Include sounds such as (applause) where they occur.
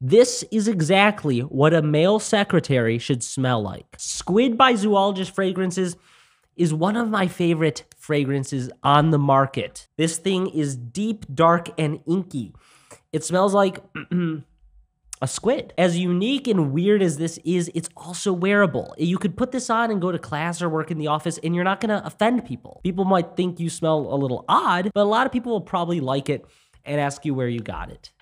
This is exactly what a male secretary should smell like. Squid by Zoologist Fragrances is one of my favorite fragrances on the market. This thing is deep, dark, and inky. It smells like (clears throat) a squid. As unique and weird as this is, it's also wearable. You could put this on and go to class or work in the office, and you're not gonna offend people. People might think you smell a little odd, but a lot of people will probably like it and ask you where you got it.